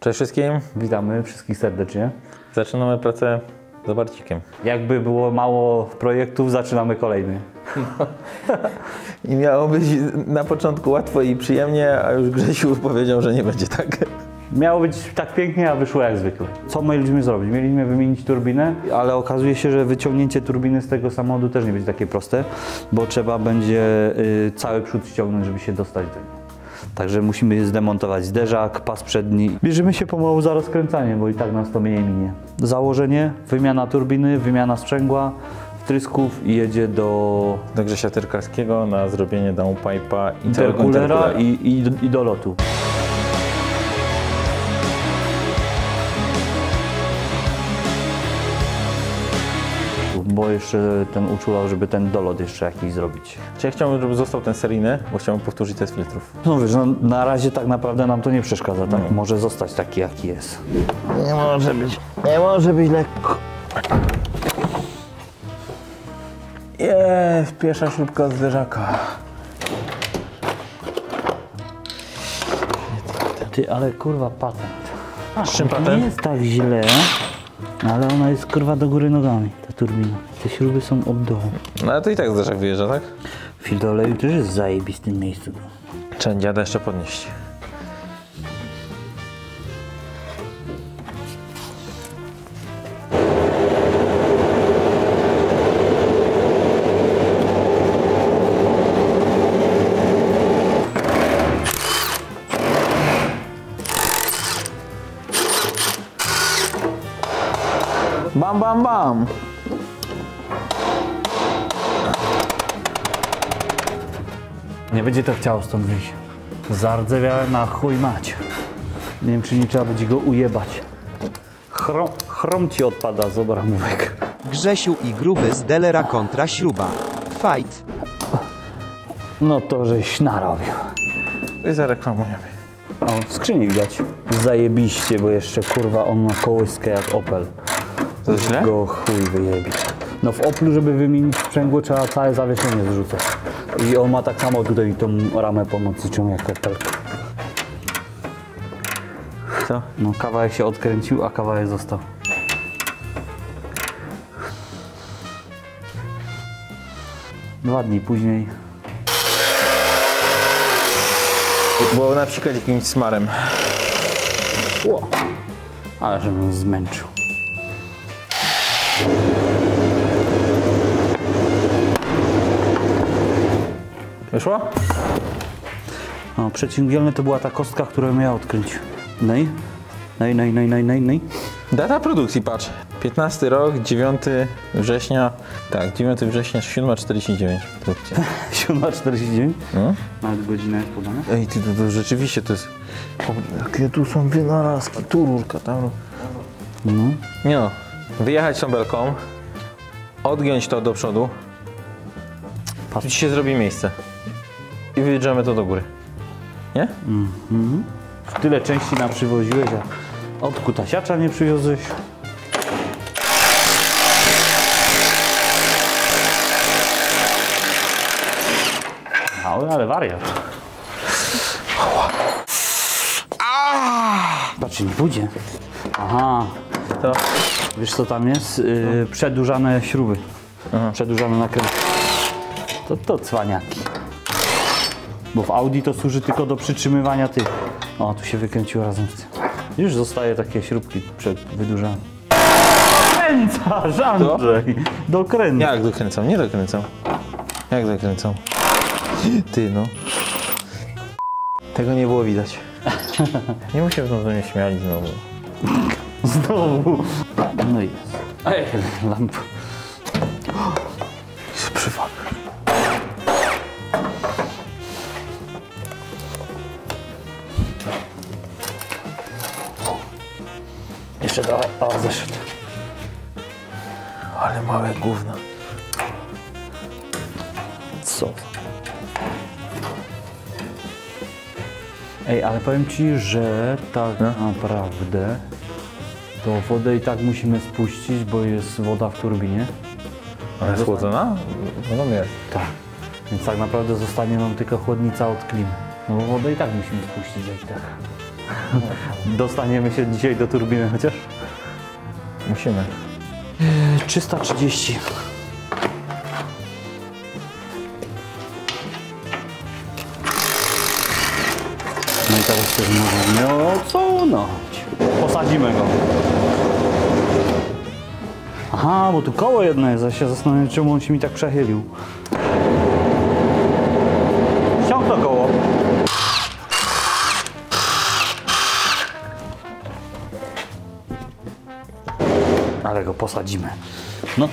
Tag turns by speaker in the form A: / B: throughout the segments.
A: Cześć wszystkim.
B: Witamy wszystkich serdecznie.
A: Zaczynamy pracę z Barcikiem.
B: Jakby było mało projektów, zaczynamy kolejny.
A: I miało być na początku łatwo i przyjemnie, a już Grzesiu powiedział, że nie będzie tak.
B: Miało być tak pięknie, a wyszło jak zwykle. Co mieliśmy zrobić? Mieliśmy wymienić turbinę, ale okazuje się, że wyciągnięcie turbiny z tego samochodu też nie będzie takie proste, bo trzeba będzie y, cały przód ściągnąć, żeby się dostać do niego. Także musimy zdemontować zderzak, pas przedni. Bierzemy się pomału za rozkręcanie, bo i tak nas to mniej minie. Założenie, wymiana turbiny, wymiana sprzęgła, wtrysków i jedzie do
A: Do Grzesia na zrobienie downpipe'a i całego
B: intercoolera
A: intercoolera.
B: i, i, i do lotu. Bo jeszcze ten uczulał, żeby ten dolot jeszcze jakiś zrobić.
A: Czy ja chciałbym, żeby został ten seryjny, bo chciałbym powtórzyć test filtrów.
B: No wiesz, no, na razie tak naprawdę nam to nie przeszkadza, tak? Może zostać taki, jaki jest.
A: Nie może być, nie może być lekko. Jest, pierwsza śrubka zderzaka.
B: Ty, ale kurwa patent.
A: Z czym
B: Nie
A: patent?
B: jest tak źle, ale ona jest kurwa do góry nogami, ta turbina. Te śruby są od dołu.
A: No ale to i tak zderzak wyjeżdża, tak?
B: Filtr oleju też jest w zajebistym miejscu.
A: Trzeba dziada jeszcze podnieść. Bam, bam, bam!
B: Nie będzie to chciało stąd wyjść. Zardzewiałem na chuj mać. Nie wiem, czy nie trzeba będzie go ujebać. Chrom, chrom ci odpada z obramówek.
C: Grzesiu i gruby z Delera kontra śruba. Fight.
B: No to żeś narobił.
A: I zareklamujemy.
B: O, w skrzyni widać. Zajebiście, bo jeszcze kurwa on ma kołyskę jak Opel.
A: To źle?
B: Go chuj wyjebi. No w Oplu, żeby wymienić sprzęgło, trzeba całe zawieszenie zrzucać. I on ma tak samo tutaj tą ramę pomocniczą jak Opel.
A: Co?
B: No kawałek się odkręcił, a kawałek został. Dwa dni później
A: Było na przykład jakimś smarem.
B: Ło. Ale że mnie zmęczył.
A: Wyszło?
B: No, przeciągielny to była ta kostka, którą ja odkręcił. No i? No i, no i, no i, no i, no i, no i.
A: Data produkcji, patrz. 15 rok, 9 września, tak, 9 września, 7.49 produkcja.
B: 7.49.
A: No.
B: Nawet godzina jest podana.
A: Ej, ty, to, to rzeczywiście to jest... O, jakie tu są wynalazki, tu rurka, tam...
B: No.
A: Nie no, wyjechać tą belką, odgiąć to do przodu,
B: Patrz.
A: tu ci się zrobi miejsce i wyjeżdżamy to do góry. Nie?
B: W tyle części nam przywoziłeś, a od kutasiacza nie przywiozłeś. Ale, ale wariat. Patrz, nie pójdzie. Aha,
A: To...
B: wiesz co tam jest? Yy, przedłużane śruby. Przedłużane nakręty. To, to cwaniaki. Bo w Audi to służy tylko do przytrzymywania tych. O, tu się wykręciło razem z tym. Już zostaje takie śrubki przed wydłużane. Kręcasz, Andrzej! Dokręcasz.
A: Jak dokręcam? Nie dokręcam. Jak dokręcam? Ty no. Tego nie było widać. Nie musimy znowu mnie śmiali znowu.
B: Znowu. No i jest. Ej, lampa.
A: Gówno.
B: Co? Ej, ale powiem Ci, że tak
A: No.
B: naprawdę to wodę i tak musimy spuścić, bo jest woda w turbinie.
A: Ale schłodzona? No nie.
B: Tak. Więc tak naprawdę zostanie nam tylko chłodnica od klimy. No bo wodę i tak musimy spuścić jak tak. Dostaniemy się dzisiaj do turbiny chociaż?
A: Musimy.
B: 330. No i teraz też możemy odsunąć. Posadzimy go. Aha, bo tu koło jedno jest, ja się zastanawiam, czemu on się mi tak przechylił. Ściąg to koło. Go posadzimy. No.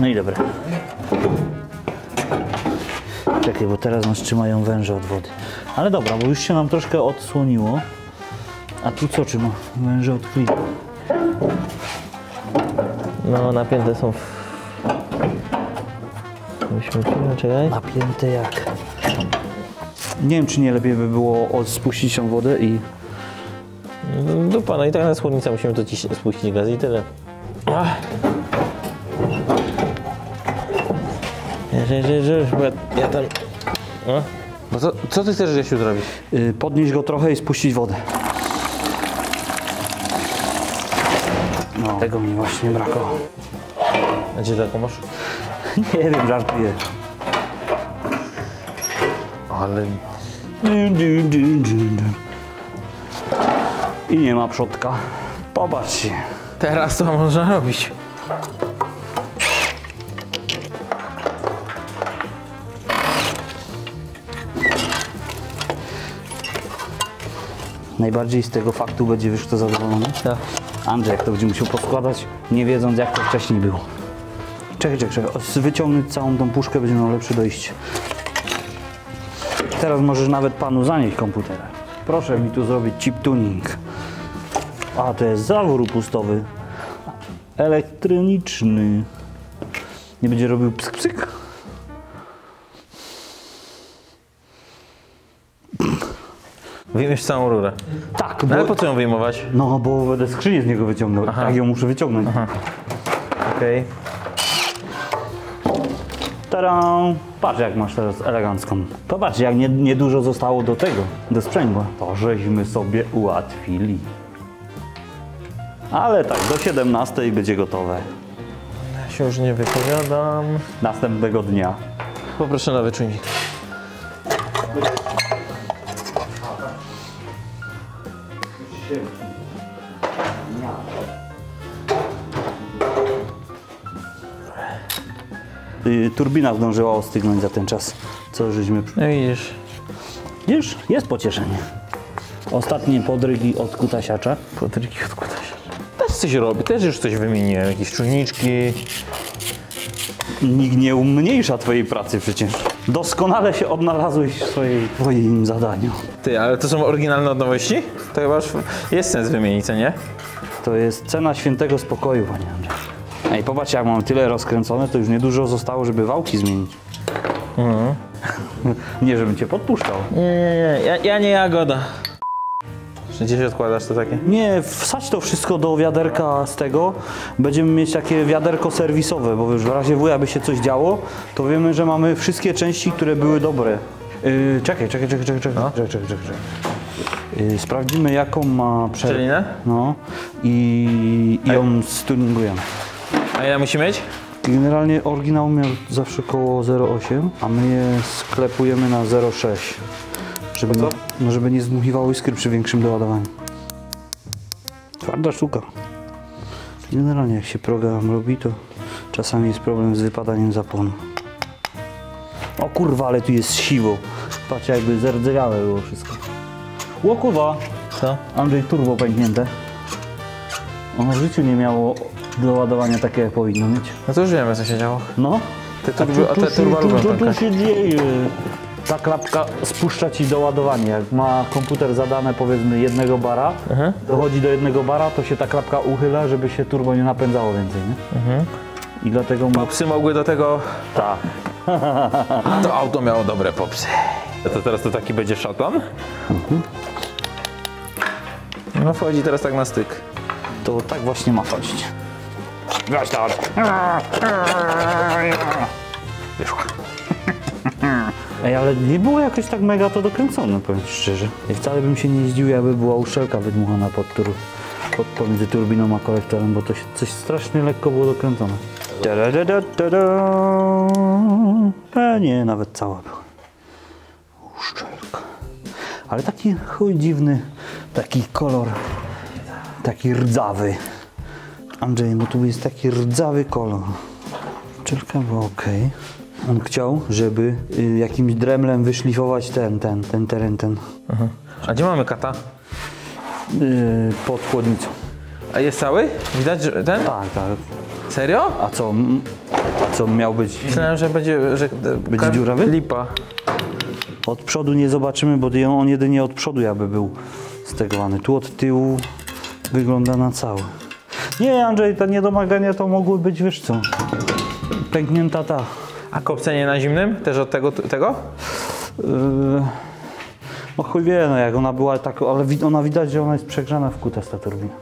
B: No i dobra. Czekaj, bo teraz nas trzymają węże od wody. Ale dobra, bo już się nam troszkę odsłoniło. A tu co trzyma? Węże od chwili.
A: No, napięte są. w- Musimy przyjąć, czekaj.
B: Napięte jak. Nie wiem, czy nie lepiej by było spuścić tą wodę i...
A: Dupa, no i tak na schłodnicę musimy to spuścić gaz i tyle. Ja, ja tam... No. No co, co ty chcesz, Grzesiu, zrobić?
B: y, podnieść go trochę i spuścić wodę. No, tego mi właśnie brakowało.
A: A gdzie taką masz?
B: Nie wiem, żartuję.
A: Ale...
B: I nie ma przodka. Popatrzcie.
A: Teraz to można robić.
B: Najbardziej z tego faktu będzie wiesz kto zadowolony?
A: Tak.
B: Andrzej, jak to będzie musiał poskładać, nie wiedząc jak to wcześniej było. Czekaj, czekaj, czekaj. Wyciągnąć całą tą puszkę będzie miał lepsze dojście. Teraz możesz nawet panu zanieść komputer. Proszę mi tu zrobić chip tuning. A, to jest zawór upustowy. Elektroniczny. Nie będzie robił psk psyk?
A: Wyjmiesz całą rurę.
B: Tak,
A: No ale
B: bo,
A: po co ją wyjmować?
B: no bo będę skrzynię z niego wyciągnął. Tak ją muszę wyciągnąć.
A: Okej.
B: Tada! Patrz jak masz teraz elegancką. Popatrz jak nie- niedużo zostało do tego, do sprzęgła. To żeśmy sobie ułatwili. Ale tak, do 17 będzie gotowe.
A: Ja się już nie wypowiadam.
B: Następnego dnia.
A: Poproszę nowy czujnik.
B: Y, turbina zdążyła ostygnąć za ten czas, co żeśmy...
A: No widzisz.
B: Widzisz, jest pocieszenie. Ostatnie podrygi od kutasiacza.
A: Podryki odkłada się. Coś robię, też już coś wymieniłem. Jakieś czujniczki.
B: Nikt nie umniejsza twojej pracy przecież. Doskonale się odnalazłeś w swojej, twoim zadaniu.
A: Ty, ale to są oryginalne od nowości? To chyba już jest sens wymienić, co nie?
B: To jest cena świętego spokoju, panie Andrzej. Ej, popatrz, jak mam tyle rozkręcone, to już niedużo zostało, żeby wałki zmienić. nie, żebym cię podpuszczał.
A: Nie, nie, nie. Ja, ja nie jagoda. Że Gdzieś odkładasz to takie?
B: Nie, wsadź to wszystko do wiaderka z tego. Będziemy mieć takie wiaderko serwisowe, bo już w razie wuja by się coś działo, to wiemy, że mamy wszystkie części, które były dobre. Yy, czekaj, czekaj, czekaj, czekaj, czekaj, czekaj, czekaj, czekaj, czekaj. Yy, sprawdzimy, jaką ma prze...
A: Szczelinę?
B: No i, i ją stuningujemy.
A: A ile musi mieć?
B: Generalnie oryginał miał zawsze koło 0,8, a my je sklepujemy na 0,6. Żeby, nie, no żeby nie zdmuchiwało iskry przy większym doładowaniu. Twarda sztuka. Generalnie jak się program robi, to czasami jest problem z wypadaniem zapłonu. O kurwa, ale tu jest siwo. Patrz jakby zerdzewiałe było wszystko. O kurwa,
A: Co?
B: Andrzej turbo pęknięte. Ono w życiu nie miało doładowania takie jak powinno mieć.
A: No to już wiemy, co się działo.
B: No.
A: Te turbo, a te turbo
B: tu, tu, tu
A: pękać.
B: się dzieje. Ta klapka spuszcza ci doładowanie. Jak ma komputer zadane powiedzmy jednego bara,
A: Mhm.
B: dochodzi do jednego bara, to się ta klapka uchyla, żeby się turbo nie napędzało więcej, nie?
A: Mhm.
B: I dlatego.
A: Popsy mogły do tego...
B: Tak.
A: To auto miało dobre popsy. To teraz to taki będzie shotgun? No wchodzi teraz tak na styk.
B: To tak właśnie ma chodzić. Weź Ej, ale nie było jakoś tak mega to dokręcone, powiem szczerze. I wcale bym się nie zdziwił, jakby była uszczelka wydmuchana pod, tur, pod pomiędzy turbiną a kolektorem, bo to się, coś strasznie lekko było dokręcone. Da-da-da-da-da. E, nie, nawet cała była. Uszczelka. Ale taki chuj dziwny, taki kolor, taki rdzawy. Andrzej, bo tu jest taki rdzawy kolor. Uszczelka była ok. On chciał, żeby y, jakimś dremlem wyszlifować ten, ten, ten teren, ten
A: A gdzie mamy kata?
B: yy, pod chłodnicą.
A: A jest cały? Widać, że ten?
B: Tak, tak.
A: Serio?
B: A co, a co miał być?
A: Myślałem, że będzie... Że,
B: Będzie dziurawy?
A: Lipa.
B: Od przodu nie zobaczymy, bo on- on jedynie od przodu jakby był stegowany. Tu od tyłu wygląda na cały. Nie, Andrzej, te niedomagania to mogły być, wiesz co, pęknięta ta.
A: A kopcenie na zimnym? Też od tego? tego?
B: Yy, no chuj wie, no jak ona była tak, ale wi- ona widać, że ona jest przegrzana w kutas ta turbina.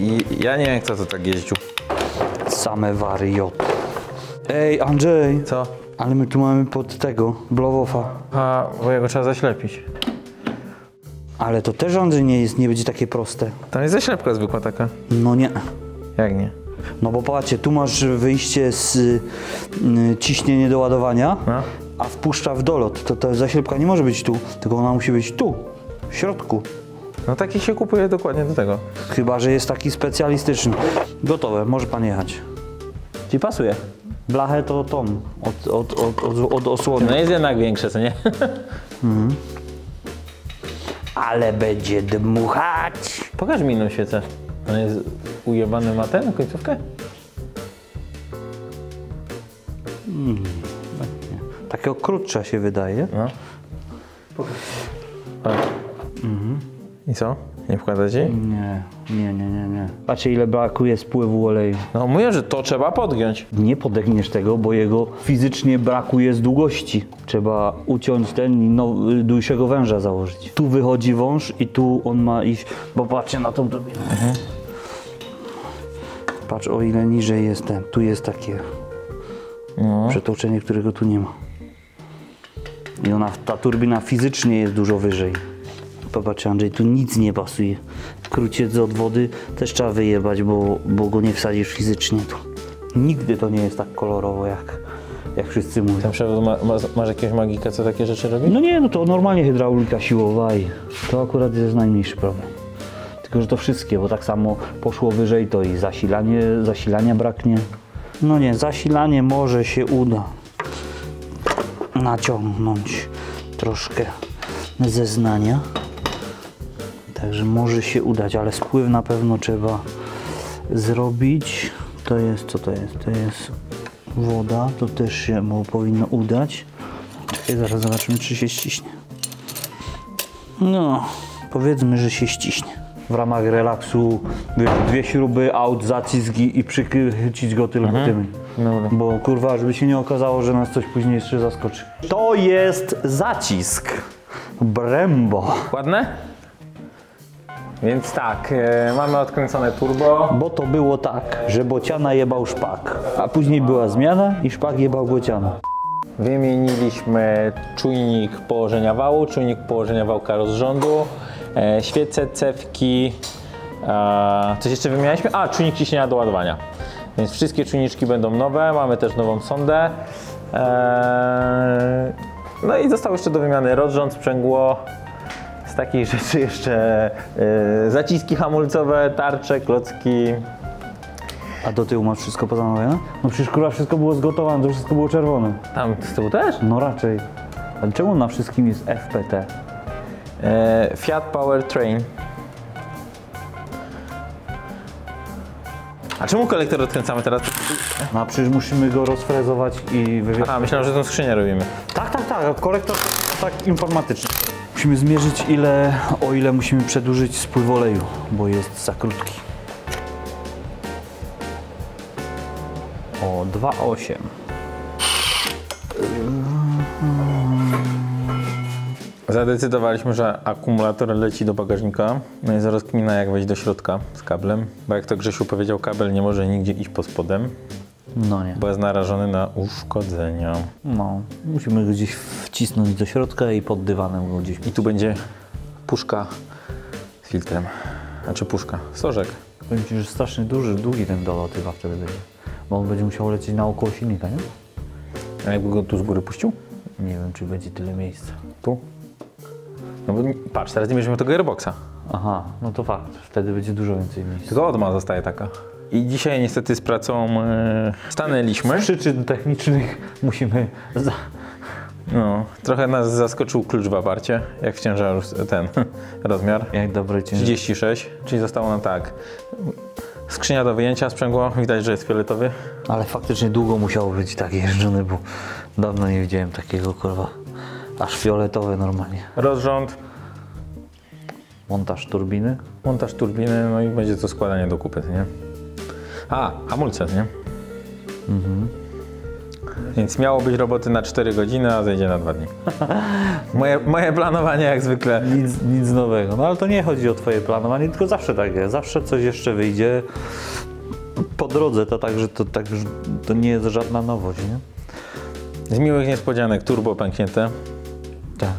A: I ja nie wiem, kto to tak jeździł.
B: Same warioty. Ej, Andrzej,
A: Co?
B: ale my tu mamy pod tego, blowofa.
A: A, bo jego trzeba zaślepić.
B: Ale to też, Andrzej, nie, jest, nie będzie takie proste.
A: Tam jest zaślepka zwykła taka.
B: No nie.
A: Jak nie?
B: No bo patrzcie, tu masz wyjście z y, ciśnienie do ładowania,
A: No.
B: a wpuszcza w dolot. To ta zaślepka nie może być tu, tylko ona musi być tu, w środku.
A: No taki się kupuje dokładnie do tego.
B: Chyba, że jest taki specjalistyczny. Gotowe, może pan jechać.
A: Ci pasuje.
B: Blachę to tą, od, od, od, od, od osłony.
A: No jest jednak większe, co nie?
B: Ale będzie dmuchać.
A: Pokaż mi inną świecę. On jest ujebany ma ten, końcówkę?
B: Takiego krótsza się wydaje.
A: No. Pokaż. I co? Nie wkłada ci?
B: Nie, nie, nie, nie, nie. Patrzcie ile brakuje spływu oleju.
A: No mówię, że to trzeba podgiąć.
B: Nie podegniesz tego, bo jego fizycznie brakuje z długości. Trzeba uciąć ten i no, dłuższego węża założyć. Tu wychodzi wąż i tu on ma iść, bo patrzcie na tą turbinę. Patrz o ile niżej jest ten. Tu jest takie przetoczenie, którego tu nie ma. I ona, ta turbina fizycznie jest dużo wyżej. Popatrz Andrzej, tu nic nie pasuje. Króciec od wody też trzeba wyjebać, bo, bo go nie wsadzisz fizycznie tu. Nigdy to nie jest tak kolorowo, jak, jak wszyscy mówią.
A: Ten przewód ma, ma, masz jakiegoś magika, co takie rzeczy robi?
B: No nie, no to normalnie hydraulika siłowa i to akurat jest najmniejszy problem. Tylko, że to wszystkie, bo tak samo poszło wyżej, to i zasilanie, zasilania braknie. No nie, zasilanie może się uda naciągnąć troszkę zeznania. Także może się udać, ale spływ na pewno trzeba zrobić. To jest, co to jest? To jest woda, to też się mu powinno udać. Czekaj, zaraz zobaczymy, czy się ściśnie. No, powiedzmy, że się ściśnie. W ramach relaksu wiesz, dwie śruby, aut, zaciski i przychwycić go tylko tymi.
A: Dobra.
B: Bo kurwa, żeby się nie okazało, że nas coś później jeszcze zaskoczy. To jest zacisk. Brembo.
A: Ładne? Więc tak, e, mamy odkręcone turbo.
B: Bo to było tak, że bociana jebał szpak, a później była zmiana i szpak jebał bociana.
A: Wymieniliśmy czujnik położenia wału, czujnik położenia wałka rozrządu, świece, cewki. E, coś jeszcze wymienialiśmy? A, czujnik ciśnienia do ładowania. Więc wszystkie czujniczki będą nowe, mamy też nową sondę. E, no i został jeszcze do wymiany rozrząd, sprzęgło. Z takich rzeczy jeszcze e, zaciski hamulcowe, tarcze, klocki.
B: A do tyłu masz wszystko pozamawiane? No przecież kurwa wszystko było zgotowane, to wszystko było czerwone.
A: Tam z tyłu też?
B: No raczej. Ale czemu na wszystkim jest FPT?
A: E, Fiat Powertrain. A czemu kolektor odkręcamy teraz?
B: No a przecież musimy go rozfrezować i wywiesić.
A: A, myślałem, że tą skrzynię robimy.
B: Tak, tak, tak, kolektor to tak informatyczny. Musimy zmierzyć ile, o ile musimy przedłużyć spływ oleju, bo jest za krótki. O 2,8.
A: Zadecydowaliśmy, że akumulator leci do bagażnika. No i zaraz kmina jak wejść do środka z kablem. Bo jak to Grzesiu powiedział, kabel nie może nigdzie iść pod spodem.
B: No nie.
A: bo jest narażony na uszkodzenia.
B: No, musimy go gdzieś wcisnąć do środka i pod dywanem go gdzieś.
A: I tu będzie puszka z filtrem. Znaczy puszka, sożek.
B: Powiem Ci, że strasznie duży, długi ten dolot chyba wtedy będzie. Bo on będzie musiał lecieć naokoło silnika, nie?
A: A jakby go tu z góry puścił?
B: Nie wiem, czy będzie tyle miejsca.
A: Tu? No bo patrz, teraz nie będziemy tego airboxa.
B: Aha, no to fakt. Wtedy będzie dużo więcej miejsca.
A: Tylko odma zostaje taka. I dzisiaj niestety z pracą e, stanęliśmy.
B: Z przyczyn technicznych musimy... Za...
A: No, trochę nas zaskoczył klucz w abarcie, jak w ciężaru ten rozmiar.
B: Jak dobry ciężar.
A: 36, czyli zostało nam tak. Skrzynia do wyjęcia, sprzęgło, widać, że jest fioletowy.
B: Ale faktycznie długo musiało być tak jeżdżony, bo dawno nie widziałem takiego kurwa. Aż fioletowe normalnie.
A: Rozrząd,
B: Montaż turbiny.
A: montaż turbiny, no i będzie to składanie do kupy, nie? A, hamulce, nie? Więc miało być roboty na 4 godziny, a zejdzie na 2 dni. Moje, moje planowanie jak zwykle.
B: Nic, nic nowego. No ale to nie chodzi o twoje planowanie, tylko zawsze tak jest. Zawsze coś jeszcze wyjdzie po drodze, to także to, tak, to nie jest żadna nowość, nie?
A: Z miłych niespodzianek turbo pęknięte.
B: Tak.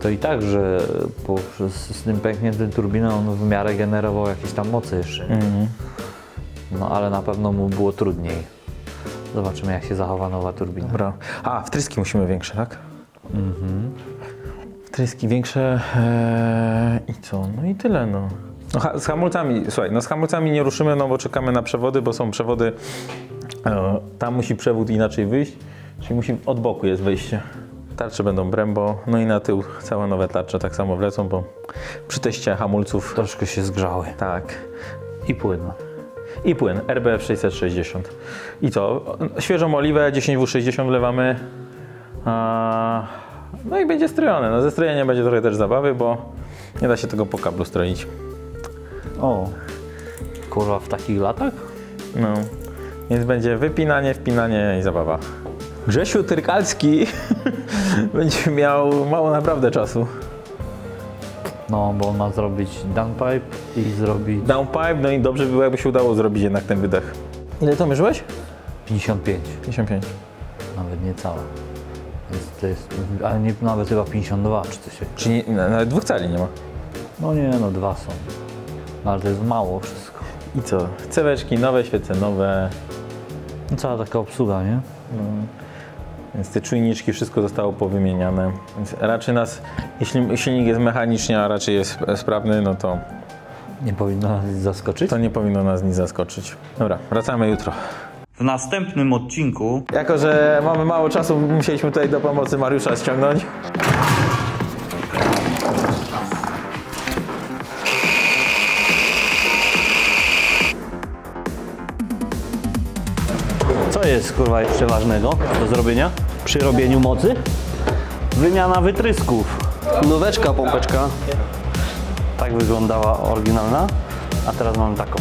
B: To i tak, że poprzez z tym pękniętym turbiną on w miarę generował jakieś tam mocy jeszcze. nie? No ale na pewno mu było trudniej. Zobaczymy jak się zachowa nowa turbina.
A: Dobra. A, wtryski musimy większe, tak? Wtryski większe eee, i co? No i tyle, no. no ha, z hamulcami, słuchaj, no z hamulcami nie ruszymy, no bo czekamy na przewody, bo są przewody, e, tam musi przewód inaczej wyjść, czyli musi, od boku jest wejście. Tarcze będą Brembo, no i na tył całe nowe tarcze tak samo wlecą, bo przy teście hamulców,
B: Troszkę się zgrzały.
A: tak,
B: I płyn.
A: i płyn RBF 660. I co? Świeżą oliwę 10W60 wlewamy. No i będzie strojone. No ze strojeniem będzie trochę też zabawy, bo nie da się tego po kablu stroić.
B: O, kurwa w takich latach?
A: No. Więc będzie wypinanie, wpinanie i zabawa. Grzesiu Tyrkalski będzie miał mało naprawdę czasu.
B: No, bo on ma zrobić downpipe i zrobić
A: Downpipe, no i dobrze by było, jakby się udało zrobić jednak ten wydech. Ile to mierzyłeś?
B: 55,
A: 55.
B: nawet nie całe. Więc to jest, ale nie, nawet chyba 52 czy coś takiego.
A: Czyli na- nawet dwóch cali nie ma.
B: No nie, no dwa są. No, ale to jest mało wszystko.
A: I co? Ceweczki nowe, świece nowe,
B: No, cała taka obsługa, nie?
A: Więc te czujniczki, wszystko zostało powymieniane. Więc raczej nas, jeśli silnik jest mechanicznie, a raczej jest sprawny, no to,
B: Nie powinno nas zaskoczyć.
A: to nie powinno nas nic zaskoczyć. Dobra, wracamy jutro.
B: W następnym odcinku
A: Jako, że mamy mało czasu, musieliśmy tutaj do pomocy Mariusza ściągnąć.
B: Jest kurwa jeszcze ważnego do zrobienia przy robieniu mocy? Wymiana wytrysków.
D: Nóweczka, pompeczka.
B: Tak wyglądała oryginalna, a teraz mamy taką.